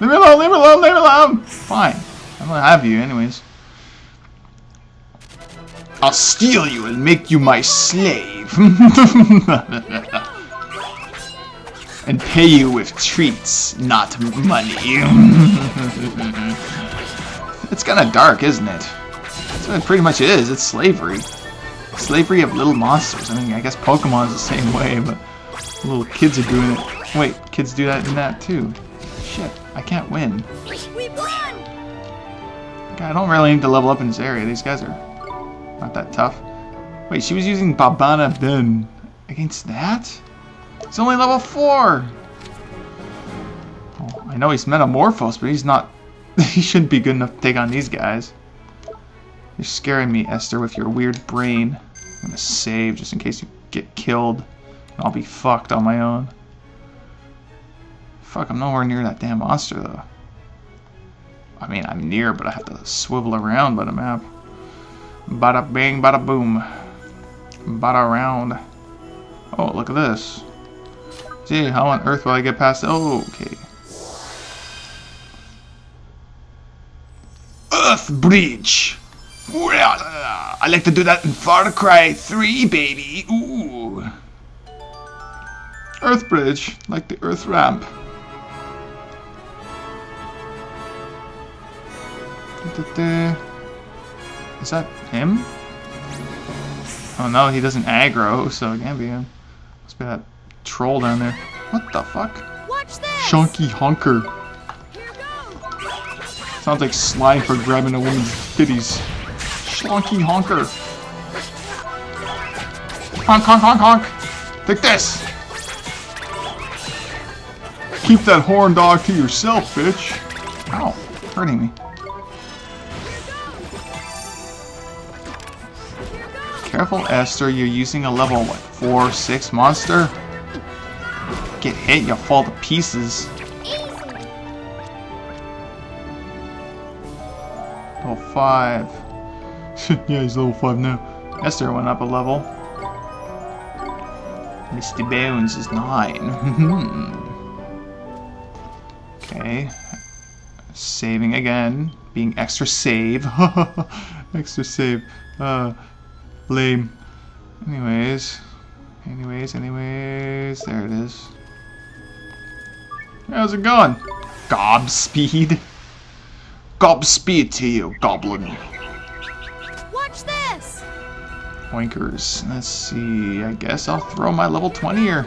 Leave me alone, leave me alone, leave me alone! Fine. I'm gonna have you anyways. I'll steal you and make you my slave. and pay you with treats, not money. it's kinda dark, isn't it? That's what it pretty much is. It's slavery. Slavery of little monsters. I mean, I guess Pokemon is the same way, but little kids are doing it. Wait, kids do that in that too. Shit, I can't win. We won! I don't really need to level up in this area. These guys are not that tough. Wait, she was using Babana Ben against that? It's only level 4! Oh, I know he's Metamorphos, but he's not... he shouldn't be good enough to take on these guys. You're scaring me, Esther, with your weird brain. I'm gonna save just in case you get killed. And I'll be fucked on my own. Fuck, I'm nowhere near that damn monster, though. I mean, I'm near, but I have to swivel around by the map. Bada bing, bada boom. Bada round. Oh, look at this. Gee, how on earth will I get past... Oh, okay. Earth Bridge! Uh, I like to do that in Far Cry 3, baby. Ooh. Earth Bridge, like the Earth Ramp. Is that him? Oh no, he doesn't aggro, so it can't be him. Must be that troll down there. What the fuck? Chunky Hunker. Sounds like slime for grabbing a woman's titties. Schlonky honker. Honk, honk, honk, honk. Take this. Keep that horn dog to yourself, bitch. Ow, hurting me. Careful, Esther. You're using a level, what, 4, 6 monster? Get hit, you'll fall to pieces. Level 5. yeah, he's level 5 now. Esther went up a level. Misty Bones is 9. okay. Saving again. Being extra save. extra save. Uh, lame. Anyways. Anyways, anyways. There it is. How's it going? Gobspeed. Gobspeed to you, goblin. Watch this! Oinkers. Let's see. I guess I'll throw my level 20 here.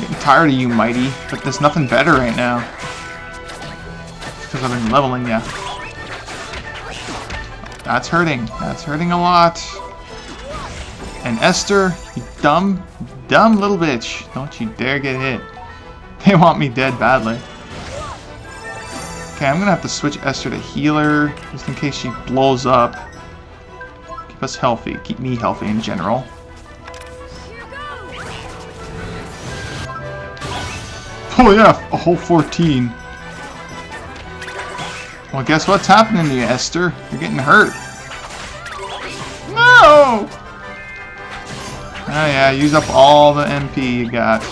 Getting tired of you, Mighty, but there's nothing better right now. Because I've been leveling ya. That's hurting. That's hurting a lot. And Esther, you dumb, dumb little bitch. Don't you dare get hit. They want me dead badly. Okay, I'm gonna have to switch Esther to healer, just in case she blows up. Keep us healthy, keep me healthy in general. Oh yeah, a whole 14. Well, guess what's happening to you, Esther? You're getting hurt. No! Oh yeah, use up all the MP you got.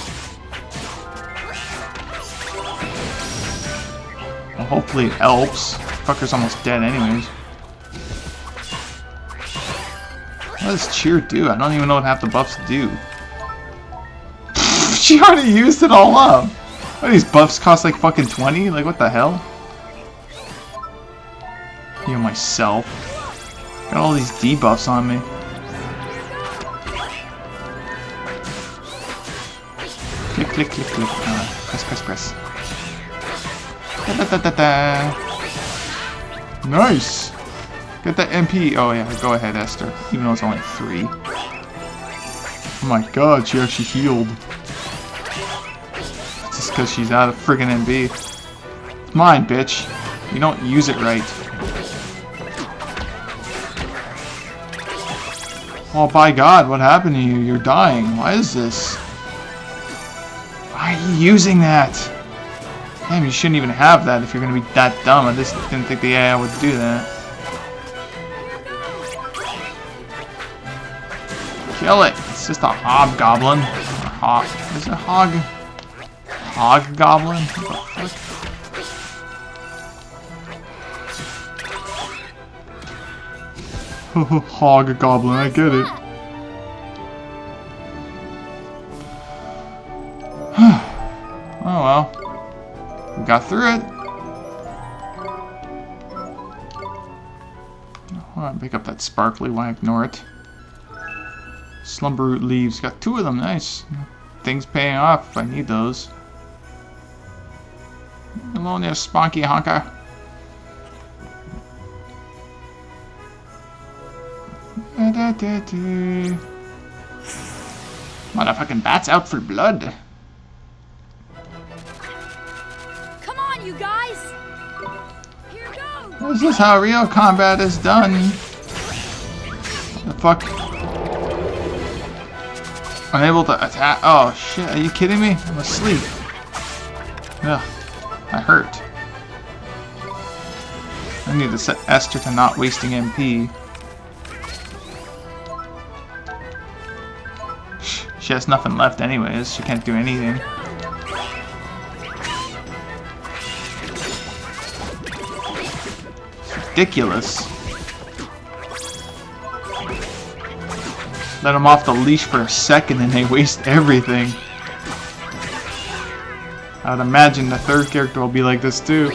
Well, hopefully it helps. Fucker's almost dead anyways. What does cheer do? I don't even know what half the buffs do. she already used it all up. What, these buffs cost like fucking 20? Like what the hell? Heal myself. Got all these debuffs on me. Click, click, click, click. Uh, press, press, press. Da, da, da, da, da. Nice! Get that MP. Oh yeah, go ahead, Esther. Even though it's only three. Oh my god, she actually healed. It's just because she's out of friggin' MP. Mine, bitch. You don't use it right. Oh, by God, what happened to you? You're dying. Why is this? Why are you using that? Damn, you shouldn't even have that if you're gonna be that dumb. I just didn't think the AI would do that. Kill it! It's just a hobgoblin. Or hog. Is it hog? Hog Goblin? Hog Goblin, I get it. oh well. We got through it. Pick up that sparkly one, ignore it. Slumber root leaves. Got two of them, nice. Things paying off if I need those. Hello there, Spunky Honker. Da, da, da. Motherfucking bats out for blood. Come on, you guys. Here goes. Is this how real combat is done? The fuck? Unable to attack. Oh shit, are you kidding me? I'm asleep. Ugh, I hurt. I need to set Esther to not wasting MP. She has nothing left anyways, she can't do anything. ridiculous. Let them off the leash for a second and they waste everything. I would imagine the third character will be like this too.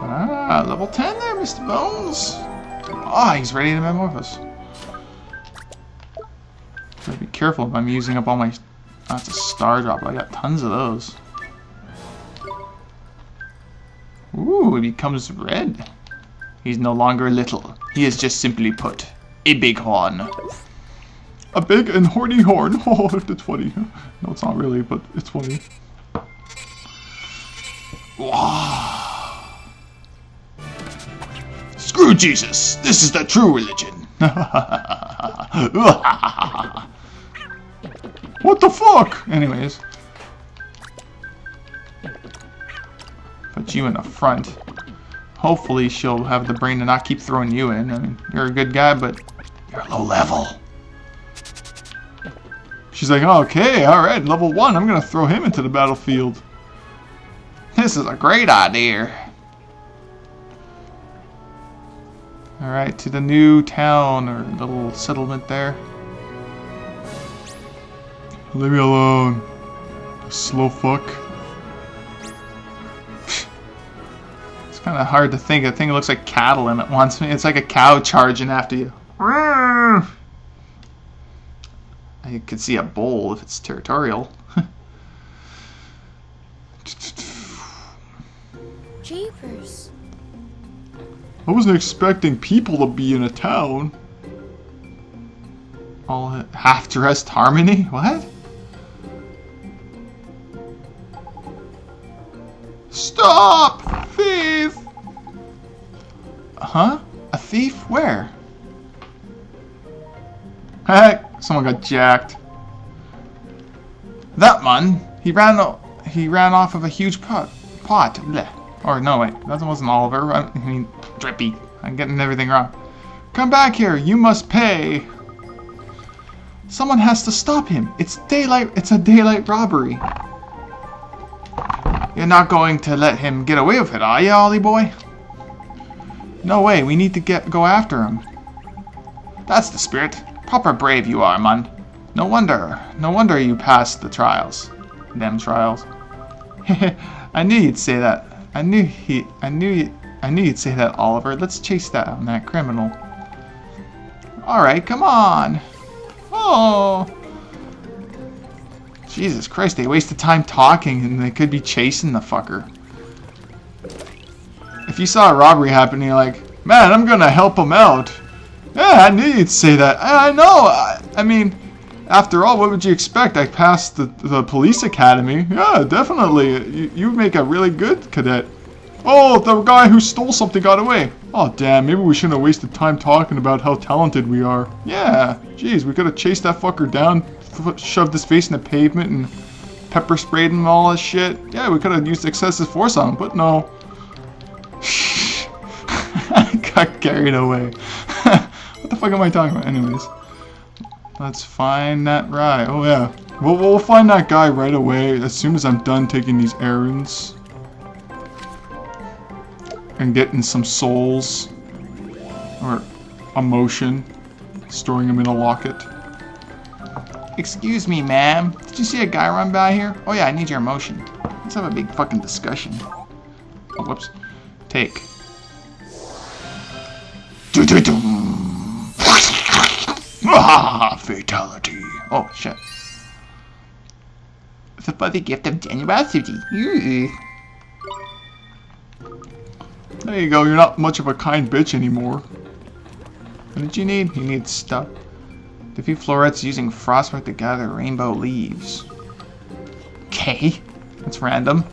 Ah, level 10 there, Mr. Bones. Ah, he's ready to metamorphose. Gotta be careful if I'm using up all my... Oh, that's a star drop. I got tons of those. Ooh, it becomes red. He's no longer little. He is just simply put, a big horn. A big and horny horn. Oh, it's funny. No, it's not really, but it's funny. Wow. Screw Jesus! This is the true religion! what the fuck? Anyways. Put you in the front. Hopefully she'll have the brain to not keep throwing you in. I mean, you're a good guy, but you're low level. She's like, okay, alright, level 1, I'm gonna throw him into the battlefield. This is a great idea. Alright, to the new town or the little settlement there. Leave me alone. Slow fuck. it's kind of hard to think. I think it looks like cattle and it wants me. It's like a cow charging after you. I could see a bull if it's territorial. I wasn't expecting people to be in a town. All half-dressed harmony? What? Stop! Thief! Huh? A thief? Where? Heck, someone got jacked. That man, he ran he ran off of a huge pot. Pot. Bleh. Or no, wait, that wasn't Oliver. I mean, Drippy. I'm getting everything wrong. Come back here. You must pay. Someone has to stop him. It's daylight. It's a daylight robbery. You're not going to let him get away with it, are you, Ollie boy? No way. We need to get go after him. That's the spirit. Proper brave you are, man. No wonder. No wonder you passed the trials. Them trials. I knew you'd say that. I knew he. I knew you. I knew you'd say that, Oliver. Let's chase that on that criminal. All right, come on. Oh. Jesus Christ! They wasted time talking, and they could be chasing the fucker. If you saw a robbery happen, you're like, man, I'm gonna help him out. Yeah, I knew you'd say that. I, I know. I, I mean, after all, what would you expect? I passed the, the police academy. Yeah, definitely. You, you make a really good cadet. Oh, the guy who stole something got away. Oh, damn. Maybe we shouldn't have wasted time talking about how talented we are. Yeah. Jeez, we could have chased that fucker down, shoved his face in the pavement, and pepper sprayed him and all this shit. Yeah, we could have used excessive force on him, but no. I got carried away. what the fuck am I talking about? Anyways. Let's find that right. Oh yeah. We'll, we'll find that guy right away as soon as I'm done taking these errands. And getting some souls. Or emotion. Storing them in a locket. Excuse me, ma'am. Did you see a guy run by here? Oh yeah, I need your emotion. Let's have a big fucking discussion. Oh, whoops. Take. Doo-doo-doo. Fatality. Oh, shit. The fuzzy gift of generosity. There you go, you're not much of a kind bitch anymore. What did you need? You need stuff. Defeat florets using frostwork to gather rainbow leaves. Okay, that's random.